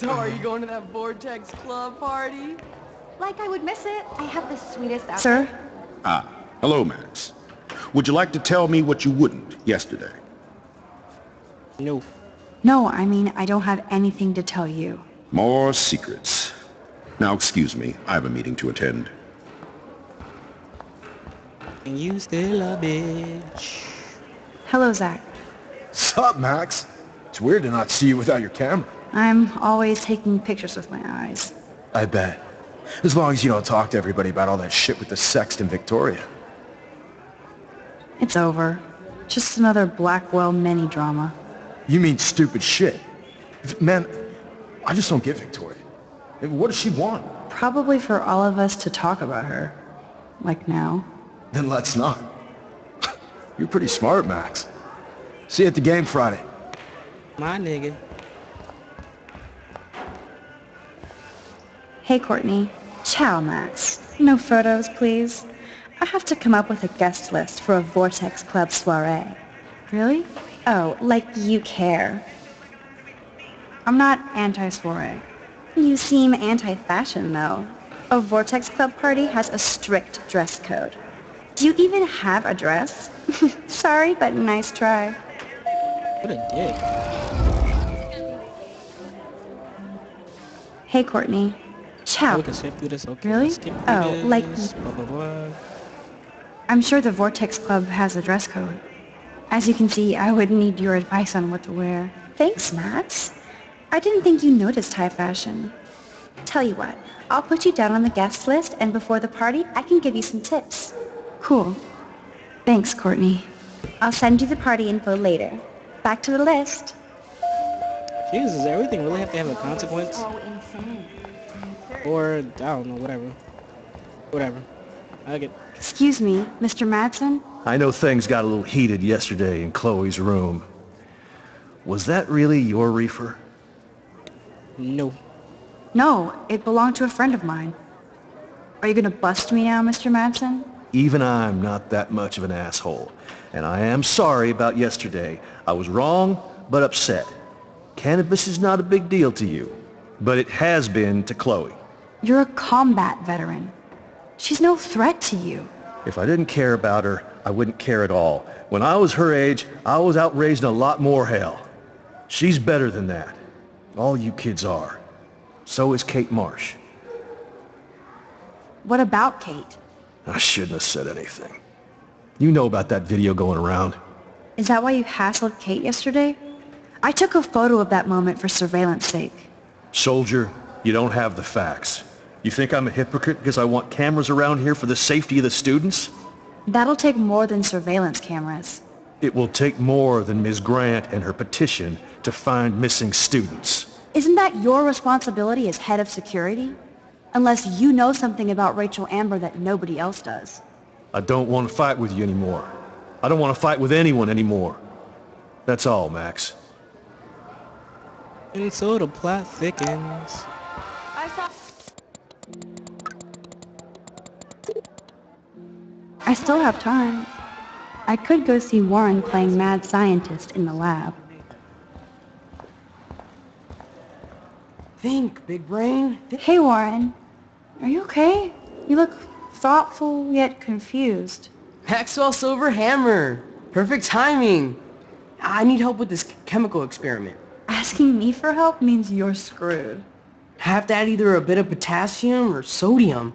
So are you going to that Vortex Club party? Like I would miss it. I have the sweetest outfit. Sir? Ah, hello, Max. Would you like to tell me what you wouldn't yesterday? No. No, I mean, I don't have anything to tell you. More secrets. Now, excuse me. I have a meeting to attend. And you still a bitch. Hello, Zach. Sup, Max? It's weird to not see you without your camera. I'm always taking pictures with my eyes. I bet. As long as you don't talk to everybody about all that shit with the sext in Victoria. It's over. Just another Blackwell mini drama. You mean stupid shit. Man, I just don't get Victoria. What does she want? Probably for all of us to talk about her. Like now. Then let's not. You're pretty smart, Max. See you at the game Friday. My nigga. Hey, Courtney. Ciao, Max. No photos, please. I have to come up with a guest list for a Vortex Club soiree. Really? Oh, like you care. I'm not anti-soiree. You seem anti-fashion, though. A Vortex Club party has a strict dress code. Do you even have a dress? Sorry, but nice try. What a dick. Hey, Courtney. Ciao. We can skip through this, okay? Really? Oh, like- blah, blah, blah. I'm sure the Vortex Club has a dress code. As you can see, I would need your advice on what to wear. Thanks, Max. I didn't think you noticed high fashion. Tell you what, I'll put you down on the guest list, and before the party, I can give you some tips. Cool. Thanks, Courtney. I'll send you the party info later. Back to the list. Jesus, does everything really have to have a consequence? So insane. Or, I don't know, whatever. Whatever. I get Excuse me, Mr. Madsen? I know things got a little heated yesterday in Chloe's room. Was that really your reefer? no. No, it belonged to a friend of mine. Are you gonna bust me now, Mr. Madsen? Even I'm not that much of an asshole. And I am sorry about yesterday. I was wrong, but upset. Cannabis is not a big deal to you, but it has been to Chloe. You're a combat veteran. She's no threat to you. If I didn't care about her, I wouldn't care at all. When I was her age, I was out raising a lot more hell. She's better than that. All you kids are. So is Kate Marsh. What about Kate? I shouldn't have said anything. You know about that video going around. Is that why you hassled Kate yesterday? I took a photo of that moment for surveillance sake. Soldier, you don't have the facts. You think I'm a hypocrite because I want cameras around here for the safety of the students? That'll take more than surveillance cameras. It will take more than Ms. Grant and her petition to find missing students. Isn't that your responsibility as head of security? Unless you know something about Rachel Amber that nobody else does. I don't want to fight with you anymore. I don't want to fight with anyone anymore. That's all, Max. And so the plot thickens. I still have time. I could go see Warren playing mad scientist in the lab. Think, big brain. Hey, Warren. Are you okay? You look thoughtful yet confused. Maxwell Silver Hammer. Perfect timing. I need help with this chemical experiment. Asking me for help means you're screwed. I Have to add either a bit of potassium or sodium.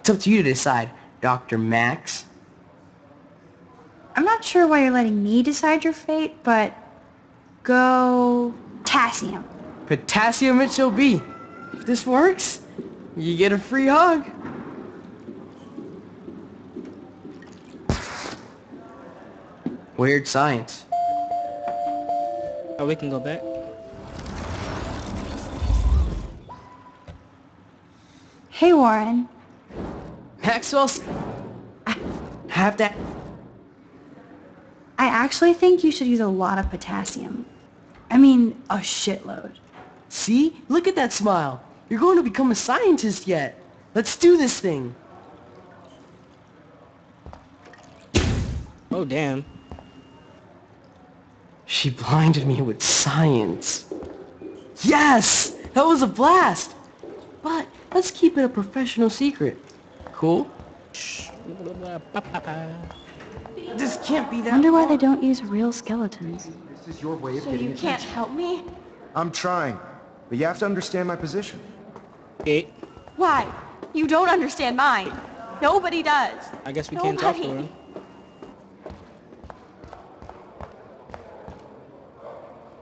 It's up to you to decide, Dr. Max. I'm not sure why you're letting me decide your fate, but go potassium. Potassium it shall be. If this works, you get a free hug. Weird science. Oh, we can go back. Hey, Warren. Maxwell's... Have that... I actually think you should use a lot of potassium. I mean, a shitload. See? Look at that smile. You're going to become a scientist yet. Let's do this thing. Oh, damn. She blinded me with science. Yes! That was a blast. But let's keep it a professional secret. Cool? This can't be that Wonder why they don't use real skeletons. This is your way of So getting you can't attention. help me? I'm trying, but you have to understand my position. Kate, Why? You don't understand mine. Nobody does. I guess we can't talk to Nobody. her.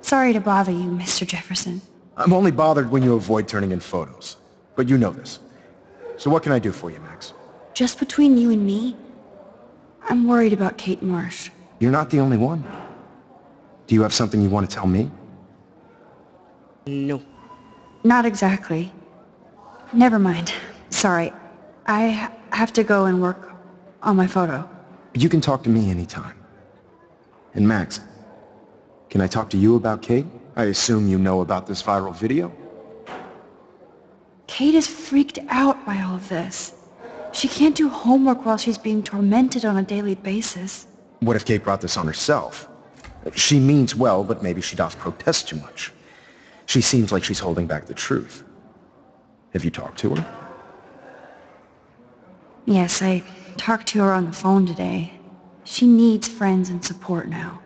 Sorry to bother you, Mr. Jefferson. I'm only bothered when you avoid turning in photos. But you know this. So what can I do for you, Max? Just between you and me, I'm worried about Kate Marsh. You're not the only one. Do you have something you want to tell me? No. Not exactly. Never mind. Sorry. I have to go and work on my photo. You can talk to me anytime. And Max, can I talk to you about Kate? I assume you know about this viral video? Kate is freaked out by all of this. She can't do homework while she's being tormented on a daily basis. What if Kate brought this on herself? She means well, but maybe she does protest too much. She seems like she's holding back the truth. Have you talked to her? Yes, I talked to her on the phone today. She needs friends and support now.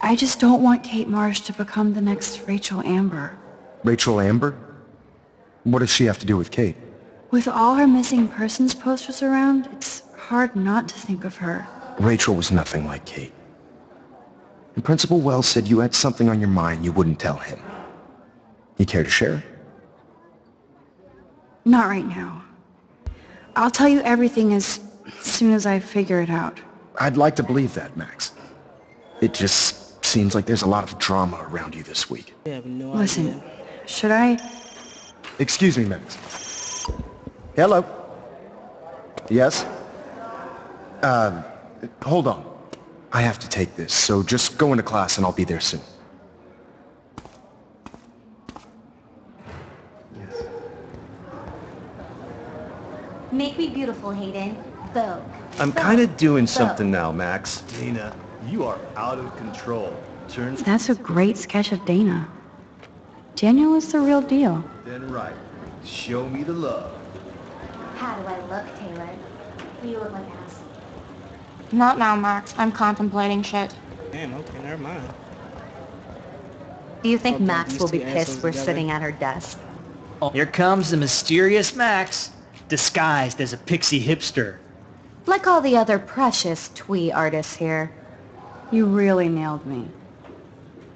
I just don't want Kate Marsh to become the next Rachel Amber. Rachel Amber? What does she have to do with Kate? With all her missing persons posters around, it's hard not to think of her. Rachel was nothing like Kate. And Principal Wells said you had something on your mind you wouldn't tell him. You care to share? Not right now. I'll tell you everything as soon as I figure it out. I'd like to believe that, Max. It just seems like there's a lot of drama around you this week. Have no Listen, idea. should I? Excuse me, Max. Hello? Yes? Um, hold on. I have to take this, so just go into class and I'll be there soon. Yes. Make me beautiful, Hayden. Vogue. I'm kind of doing Vogue. something now, Max. Dana, you are out of control. Turns That's a great sketch of Dana. Daniel is the real deal. then right. Show me the love. How do I look, Taylor? Do you look like ass? Not now, Max. I'm contemplating shit. Damn, okay, never mind. Do you think Okay, Max will be pissed we're together. sitting at her desk? Oh, here comes the mysterious Max, disguised as a pixie hipster. Like all the other precious twee artists here. You really nailed me.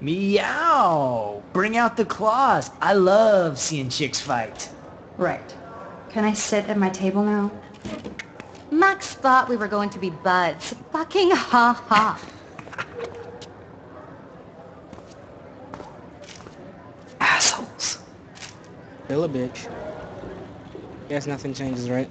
Meow! Bring out the claws. I love seeing chicks fight. Right. Can I sit at my table now? Max thought we were going to be buds. Fucking ha ha. Assholes. Still a bitch. Guess nothing changes, right?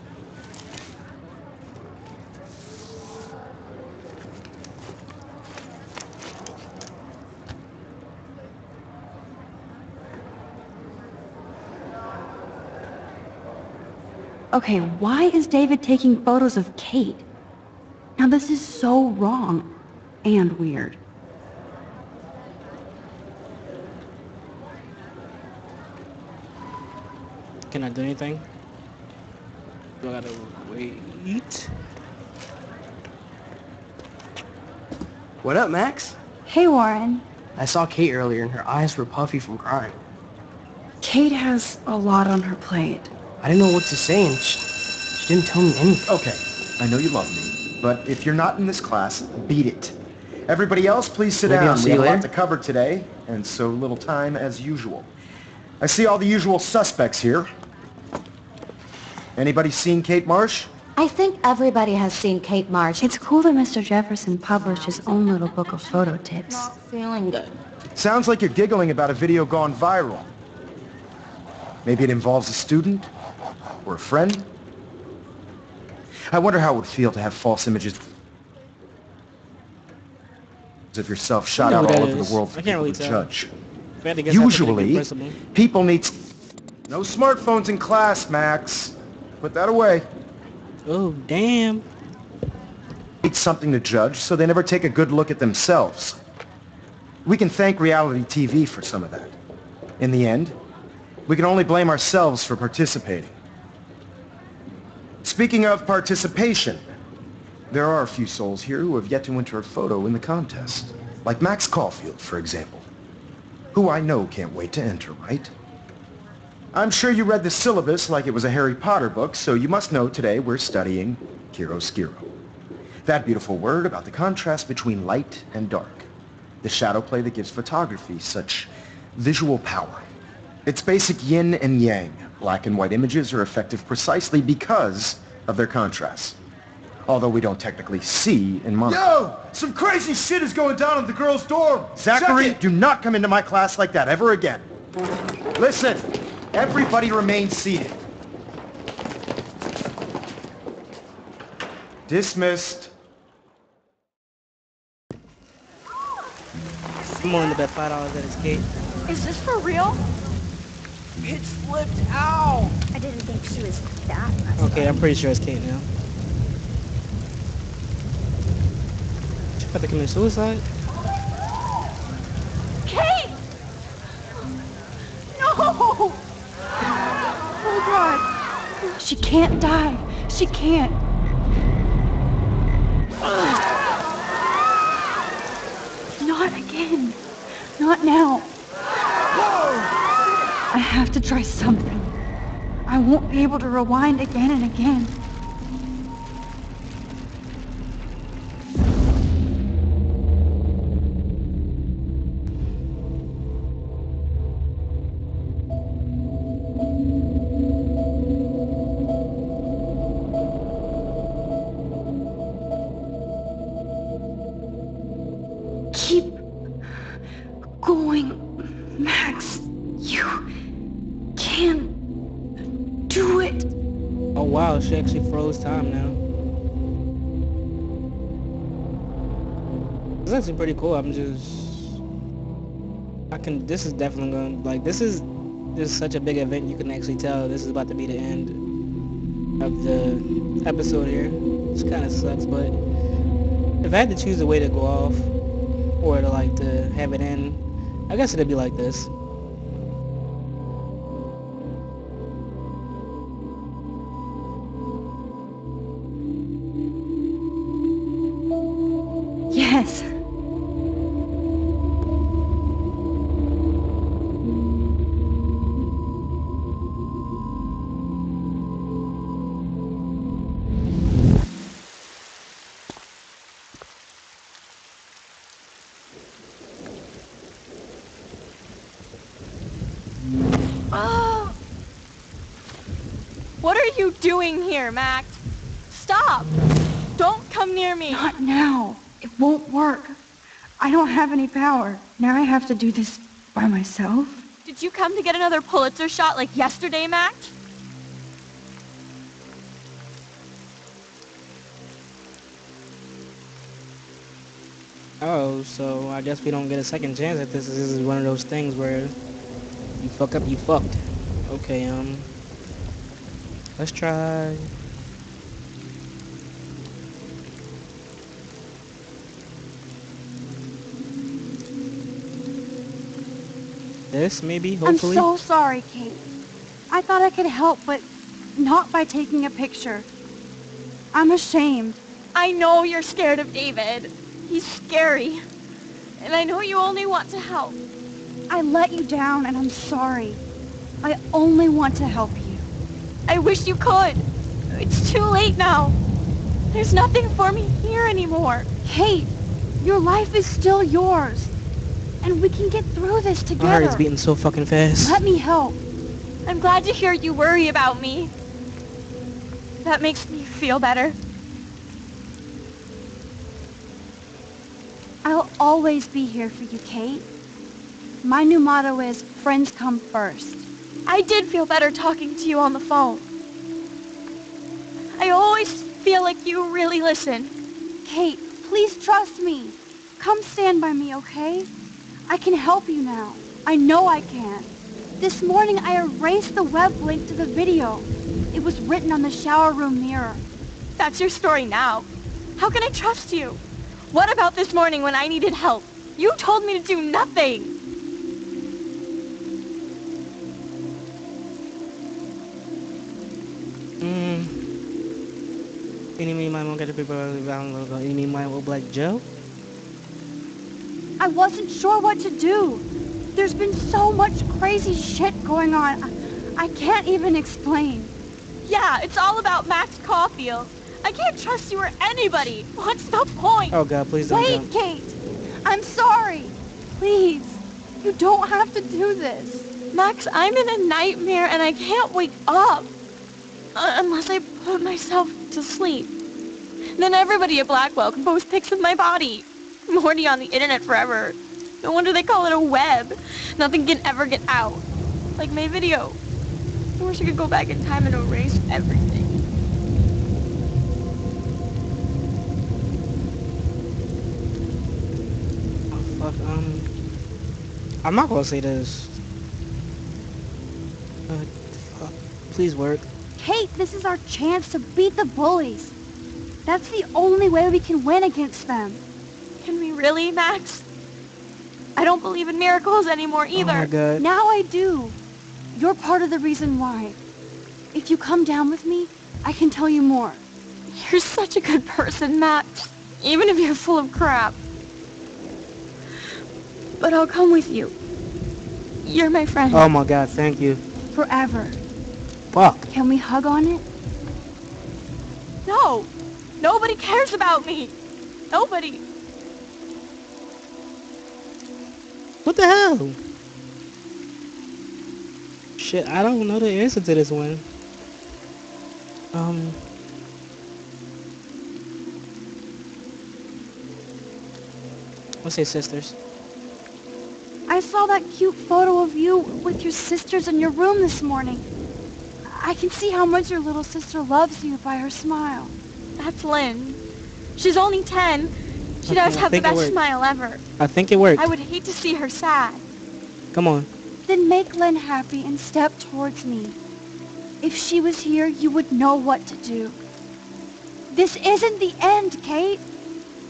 Okay, why is David taking photos of Kate? Now this is so wrong and weird. Can I do anything? Do I gotta wait? What up, Max? Hey Warren, I saw Kate earlier and her eyes were puffy from crying. Kate has a lot on her plate. I didn't know what to say and she, she didn't tell me anything. Okay, I know you love me, but if you're not in this class, beat it. Everybody else, please sit Maybe down. I'll see we have you a lot later. to cover today, and so little time as usual. I see all the usual suspects here. Anybody seen Kate Marsh? I think everybody has seen Kate Marsh. It's cool that Mr. Jefferson published his own little book of photo tips. Not feeling good. Sounds like you're giggling about a video gone viral. Maybe it involves a student or a friend. I wonder how it would feel to have false images of yourself shot out all over is. the world I for can't people really to tell. judge. If I had to guess, I'd pick a good Usually, people need... No smartphones in class, Max. Put that away. Oh, damn. Need something to judge, so they never take a good look at themselves. We can thank reality TV for some of that. In the end, We can only blame ourselves for participating. Speaking of participation, there are a few souls here who have yet to enter a photo in the contest. Like Max Caulfield, for example. Who I know can't wait to enter, right? I'm sure you read the syllabus like it was a Harry Potter book, so you must know today we're studying chiaroscuro. That beautiful word about the contrast between light and dark. The shadow play that gives photography such visual power. It's basic yin and yang. Black and white images are effective precisely because of their contrast. Although we don't technically see in monochrome. Yo! Some crazy shit is going down in the girls' dorm! Zachary, do not come into my class like that ever again. Listen, everybody remain seated. Dismissed. I'm willing to bet five dollars that it's Kate. Is this for real? It slipped out. I didn't think she was that much. Okay, I'm pretty sure it's Kate now. She about to commit suicide? Kate! No! Oh God! She can't die. She can't. Not again. Not now. I have to try something. I won't be able to rewind again and again. Pretty cool. I'm just, I can. This is definitely going. Like this is, this is such a big event. You can actually tell this is about to be the end of the episode here. Which kind of sucks, but if I had to choose a way to go off or to like to have it end, I guess it'd be like this. Here, Max? Stop! Don't come near me! Not now. It won't work. I don't have any power. Now I have to do this by myself. Did you come to get another Pulitzer shot like yesterday, Max? Oh, so I guess we don't get a second chance at this. This is one of those things where you fuck up, you fucked. Okay, um, let's try. This maybe, hopefully. I'm so sorry, Kate. I thought I could help, but not by taking a picture. I'm ashamed. I know you're scared of David. He's scary. And I know you only want to help. I let you down, and I'm sorry. I only want to help you. I wish you could. It's too late now. There's nothing for me here anymore. Kate, your life is still yours. And we can get through this together. My together. heart is beating so fucking fast. Let me help. I'm glad to hear you worry about me. That makes me feel better. I'll always be here for you, Kate. My new motto is friends come first. I did feel better talking to you on the phone. I always feel like you really listen. Kate, please trust me. Come stand by me, okay? I can help you now. I know I can. This morning I erased the web link to the video. It was written on the shower room mirror. That's your story now. How can I trust you? What about this morning when I needed help? You told me to do nothing. Any me might won't get the people around logo. Any me might will Black Joe? I wasn't sure what to do. There's been so much crazy shit going on. I, I can't even explain. Yeah, it's all about Max Caulfield. I can't trust you or anybody. What's the point? Oh god, please don't Wait, jump. Kate. I'm sorry. Please. You don't have to do this. Max, I'm in a nightmare and I can't wake up. Uh, unless I put myself to sleep. Then everybody at Blackwell can post pics of my body. Already on the internet forever. No wonder they call it a web. Nothing can ever get out. Like my video. I wish I could go back in time and erase everything. Oh, fuck, um... I'm not gonna say this. Uh, fuck. Please work. Kate, this is our chance to beat the bullies. That's the only way we can win against them. Can we really, Max? I don't believe in miracles anymore either. Oh my god. Now I do. You're part of the reason why. If you come down with me, I can tell you more. You're such a good person, Max. Even if you're full of crap. But I'll come with you. You're my friend. Oh my god, thank you. Forever. Fuck. Can we hug on it? No! Nobody cares about me! Nobody! What the hell? Shit, I don't know the answer to this one. Um... Let's say sisters. I saw that cute photo of you with your sisters in your room this morning. I can see how much your little sister loves you by her smile. That's Lynn. She's only 10. She Okay, does have the best smile ever. I think it worked. I would hate to see her sad. Come on. Then make Lynn happy and step towards me. If she was here, you would know what to do. This isn't the end, Kate.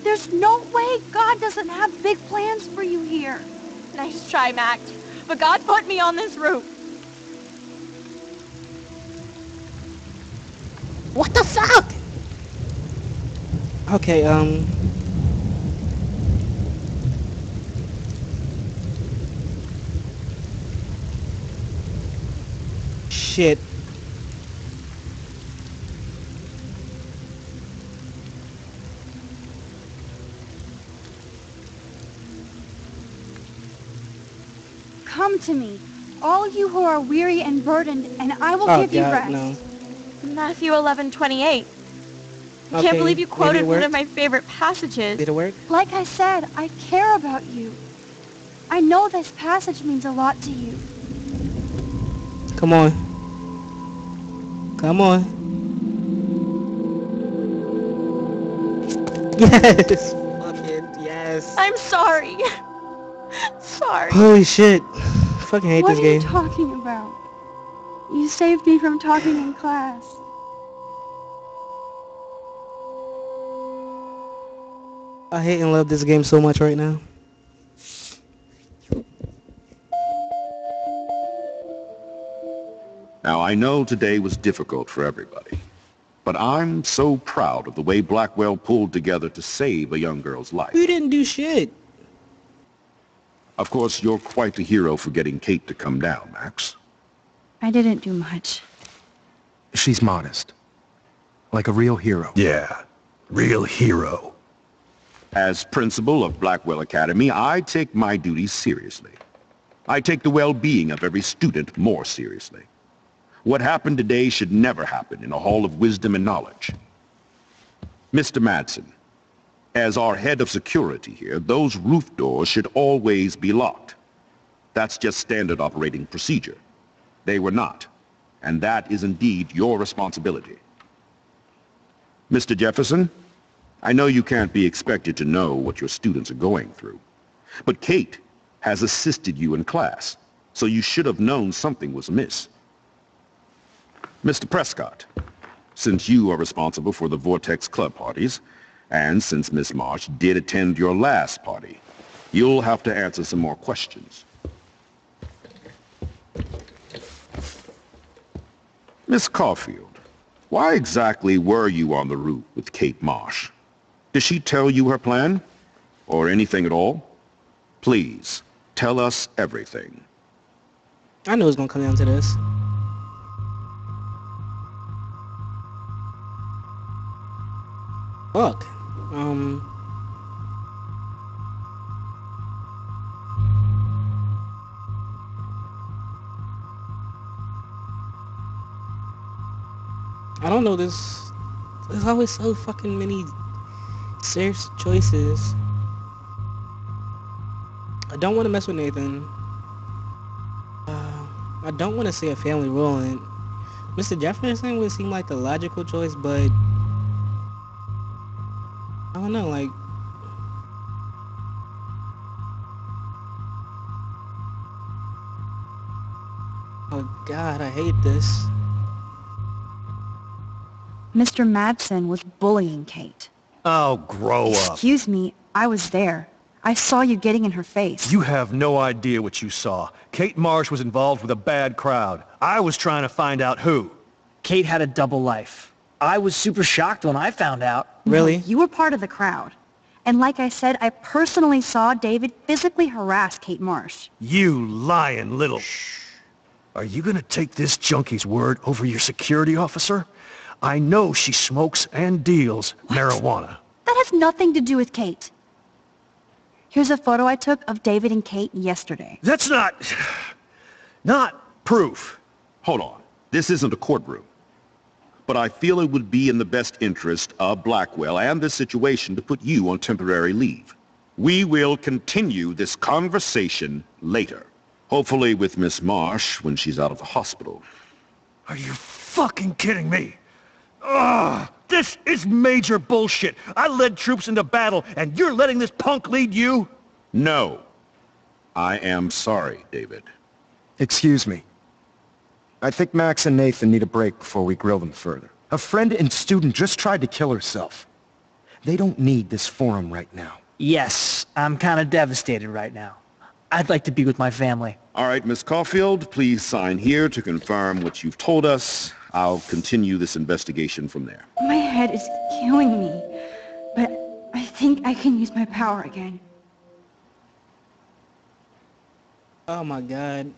There's no way God doesn't have big plans for you here. Nice try, Max. But God put me on this route. What the fuck? Okay, um... Shit. Come to me, all you who are weary and burdened, and I will Oh give you rest. no. Matthew 11:28. I Okay, can't believe you quoted one of my favorite passages. Did it work? Like I said, I care about you. I know this passage means a lot to you. Come on. Come on. Yes! Fucking yes. I'm sorry. sorry. Holy shit. Fucking hate what this are game. you talking about? You saved me from talking in class. I hate and love this game so much right now. Now, I know today was difficult for everybody, but I'm so proud of the way Blackwell pulled together to save a young girl's life. We didn't do shit. Of course, you're quite the hero for getting Kate to come down, Max. I didn't do much. She's modest. Like a real hero. Yeah, real hero. As principal of Blackwell Academy, I take my duties seriously. I take the well-being of every student more seriously. What happened today should never happen in a hall of wisdom and knowledge. Mr. Madsen, as our head of security here, those roof doors should always be locked. That's just standard operating procedure. They were not, and that is indeed your responsibility. Mr. Jefferson, I know you can't be expected to know what your students are going through, but Kate has assisted you in class, so you should have known something was amiss. Mr. Prescott, since you are responsible for the Vortex Club parties, and since Miss Marsh did attend your last party, you'll have to answer some more questions. Miss Caulfield, Why exactly were you on the route with Kate Marsh? Did she tell you her plan? Or anything at all? Please, tell us everything. I knew it was gonna come down to this. Fuck. Um. I don't know. There's there's always so fucking many serious choices. I don't want to mess with Nathan. Uh, I don't want to say a family ruling. Mr. Jefferson would seem like the logical choice, but I don't know, like Oh god, I hate this. Mr. Madsen was bullying Kate. Oh, grow up. Excuse me, I was there. I saw you getting in her face. You have no idea what you saw. Kate Marsh was involved with a bad crowd. I was trying to find out who. Kate had a double life. I was super shocked when I found out. Really? You were part of the crowd. And like I said, I personally saw David physically harass Kate Marsh. You lying little... Shh. Are you gonna take this junkie's word over your security officer? I know she smokes and deals marijuana. That has nothing to do with Kate. Here's a photo I took of David and Kate yesterday. That's not... not proof. Hold on. This isn't a courtroom. But I feel it would be in the best interest of Blackwell and this situation to put you on temporary leave. We will continue this conversation later. Hopefully with Miss Marsh when she's out of the hospital. Are you fucking kidding me? Ugh! This is major bullshit. I led troops into battle, and you're letting this punk lead you? No. I am sorry, David. Excuse me. I think Max and Nathan need a break before we grill them further. A friend and student just tried to kill herself. They don't need this forum right now. Yes, I'm kind of devastated right now. I'd like to be with my family. All right, Miss Caulfield, please sign here to confirm what you've told us. I'll continue this investigation from there. My head is killing me, but I think I can use my power again. Oh my god.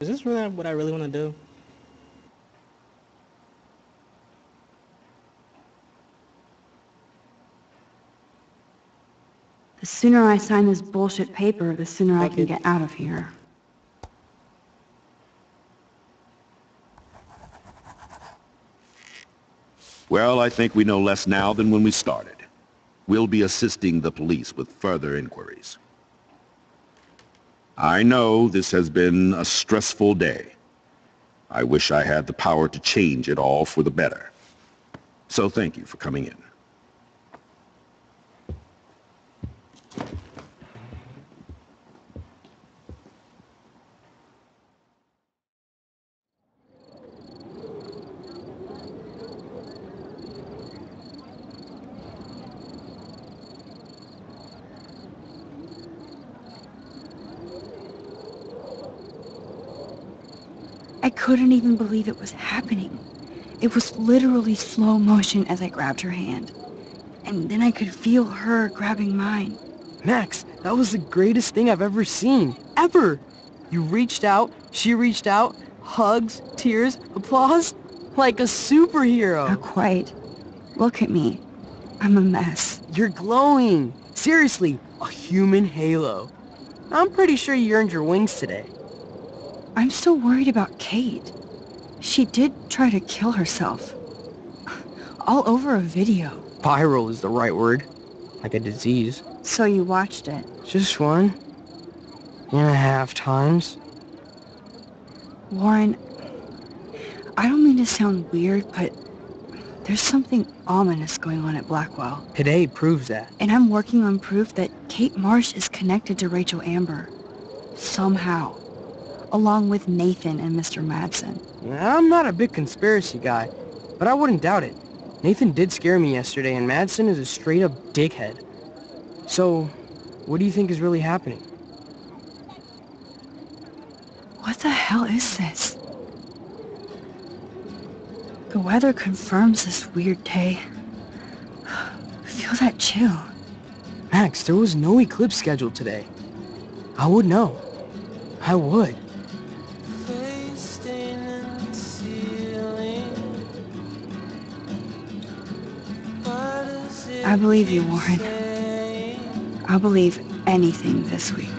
Is this really what I really want to do? The sooner I sign this bullshit paper, the sooner I can get out of here. Well, I think we know less now than when we started. We'll be assisting the police with further inquiries. I know this has been a stressful day. I wish I had the power to change it all for the better. So thank you for coming in. I couldn't even believe it was happening. It was literally slow motion as I grabbed her hand. And then I could feel her grabbing mine. Max, that was the greatest thing I've ever seen. Ever! You reached out, she reached out, hugs, tears, applause, like a superhero. Not quite. Look at me. I'm a mess. You're glowing. Seriously, a human halo. I'm pretty sure you earned your wings today. I'm so worried about Kate. She did try to kill herself. All over a video. Viral is the right word. Like a disease. So you watched it? Just one. And a half times. Warren, I don't mean to sound weird, but there's something ominous going on at Blackwell. Today proves that. And I'm working on proof that Kate Marsh is connected to Rachel Amber. Somehow. Along with Nathan and Mr. Madsen. I'm not a big conspiracy guy, but I wouldn't doubt it. Nathan did scare me yesterday, and Madsen is a straight-up dickhead. So, what do you think is really happening? What the hell is this? The weather confirms this weird day. Feel that chill. Max, there was no eclipse scheduled today. I would know. I would. I believe you, Warren. I'll believe anything this week.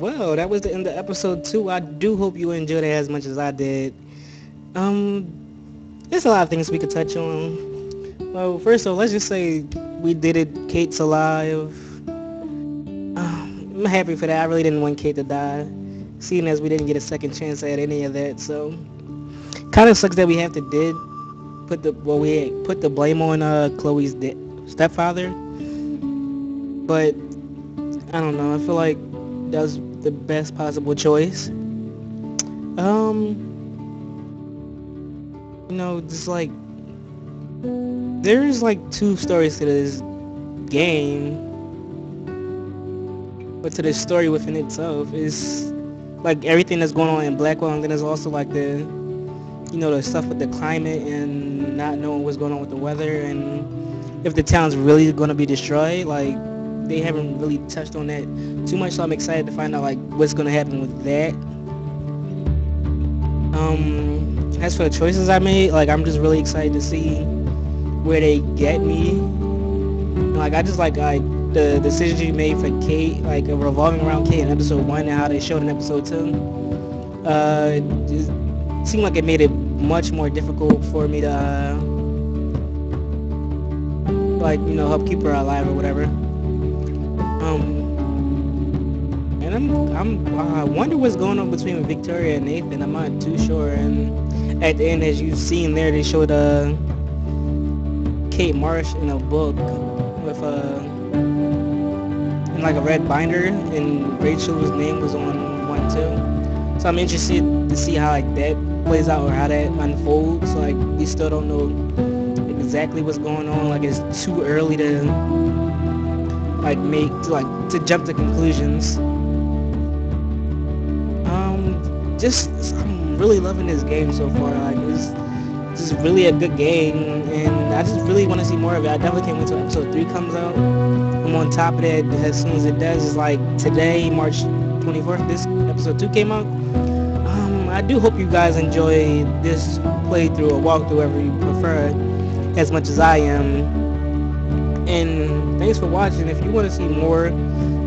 Well, that was the end of episode two. I do hope you enjoyed it as much as I did. Um, there's a lot of things we could touch on. Well, first of all, let's just say we did it. Kate's alive. Um, I'm happy for that. I really didn't want Kate to die, seeing as we didn't get a second chance at any of that. So, kind of sucks that we have to did put the well we put the blame on uh Chloe's de- stepfather. But I don't know. I feel like that was the best possible choice. Um, you know, just like there's like two stories to this game, but to the story within itself is like everything that's going on in Blackwell, and then there's also like the you know the stuff with the climate and not knowing what's going on with the weather and if the town's really going to be destroyed like they haven't really touched on that too much, so I'm excited to find out like what's gonna happen with that. Um, as for the choices I made, like I'm just really excited to see where they get me. Like I just like like the decisions you made for Kate, like revolving around Kate in episode one and how they showed in episode two. Uh, it seemed like it made it much more difficult for me to uh, like you know help keep her alive or whatever. Um, and I'm, I'm, I wonder what's going on between Victoria and Nathan. I'm not too sure. And at the end, as you've seen there, they showed uh, Kate Marsh in a book with uh, in like a red binder, and Rachel's name was on one too. So I'm interested to see how like that plays out or how that unfolds. Like we still don't know exactly what's going on. Like it's too early to like make like to jump to conclusions. Um, just I'm really loving this game so far. Like it's just really a good game, and I just really want to see more of it. I definitely can't wait till episode three comes out. I'm on top of that as soon as it does. It's like today, March 24th. This episode two came out. Um, I do hope you guys enjoy this playthrough or walkthrough, whatever you prefer, as much as I am. And thanks for watching. If you want to see more,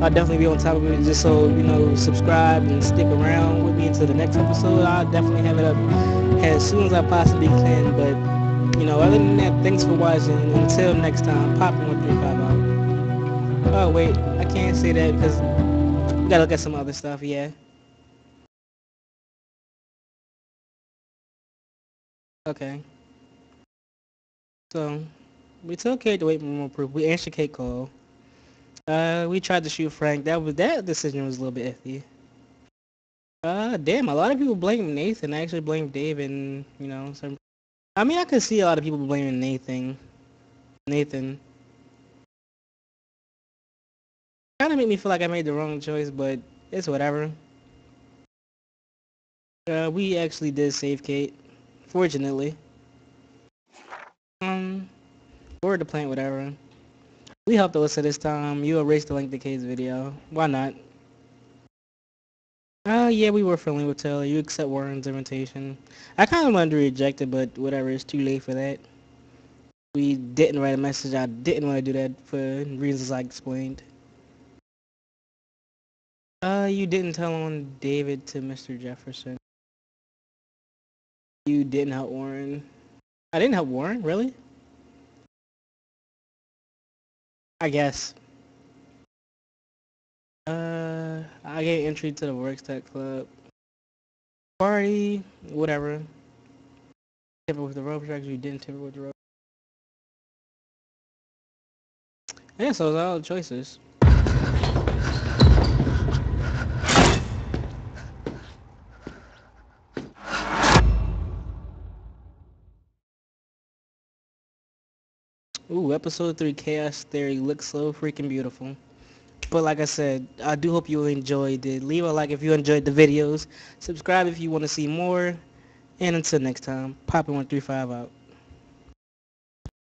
I'll definitely be on top of it. Just so you know, subscribe and stick around with me until the next episode. I'll definitely have it up as soon as I possibly can. But you know, other than that, thanks for watching. Until next time, popping one three five out. Oh wait, I can't say that because we gotta look at some other stuff. Yeah. Okay. So, we took Kate to wait for more proof. We answered Kate call. Uh, we tried to shoot Frank. That was that decision was a little bit iffy. Uh, damn, a lot of people blame Nathan. I actually blame Dave and, you know, some... I mean, I could see a lot of people blaming Nathan. Nathan. Kind of made me feel like I made the wrong choice, but it's whatever. Uh, we actually did save Kate. Fortunately. Um, or the plant, whatever. We helped Alyssa this time. You erased the link to Kate's video. Why not? Uh, yeah, we were friendly with Taylor. You accept Warren's invitation. I kind of wanted to reject it, but whatever. It's too late for that. We didn't write a message. I didn't want to do that for reasons I explained. Uh, you didn't tell on David to Mr. Jefferson. You didn't help Warren. I didn't help Warren, really? I guess. Uh, I get entry to the Vortex Club. Party, whatever. It with the rope tracks, you didn't it with the rope. Yeah, so those are all choices. Ooh, episode 3 Chaos Theory looks so freaking beautiful. But like I said, I do hope you enjoyed it. Leave a like if you enjoyed the videos. Subscribe if you want to see more. And until next time, Poppin135 out.